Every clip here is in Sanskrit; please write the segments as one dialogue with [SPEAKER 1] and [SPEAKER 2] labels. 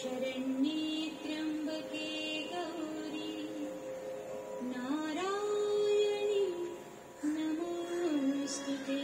[SPEAKER 1] शरणेत्रम्बके गौरी। नारायणी नमोस्तुते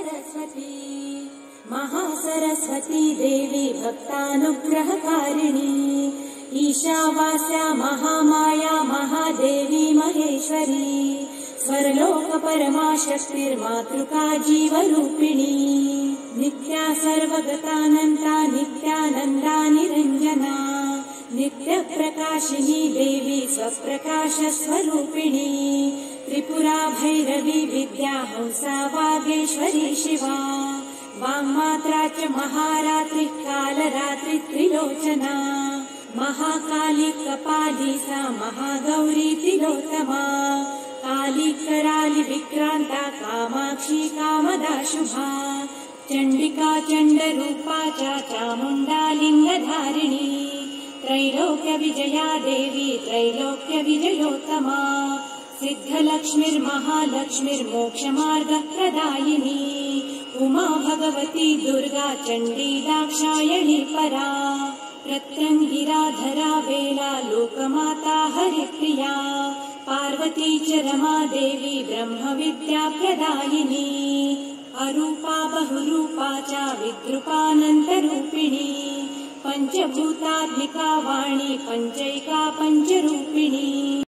[SPEAKER 1] सरस्वती महासरस्वती देवी भक्तानुग्रहकारिणी ईशावास्या महामाया महादेवी महेश्वरी स्वर्लोकपरमा शक्तिर्मातृका जीवरूपिणी नित्या सर्वगतानन्ता नित्यानन्दा निरञ्जना नित्यप्रकाशिनी देवी स्वप्रकाशस्वरूपिणी त्रिपुरा भैरवी विद्या हंसा वागेश्वरी शिवा। वाङ्मात्रा च महारात्रिः कालरात्रि त्रिलोचना। महाकाली कपाली सा महागौरी तिलोत्तमा काली कराली विक्रान्ता कामाक्षी कामदा शुभा। चण्डिका चण्डरूपा चामुण्डा लिङ्गधारिणी त्रैलोक्यविजया देवी त्रैलोक्यविजयोत्तमा सिद्धलक्ष्मीर्महालक्ष्मीर्मोक्षमार्गप्रदायिनी। उमा भगवती दुर्गा चण्डी दाक्षायणी परा प्रत्यङ्गिराधरा वेला लोकमाता हरिप्रिया। पार्वती च रमा देवी ब्रह्मविद्या प्रदायिनी। अरूपा बहुरूपा च विद्रुपानन्तरूपिणी पञ्चभूतात्मिका वाणी पञ्चैका पञ्चरूपिणी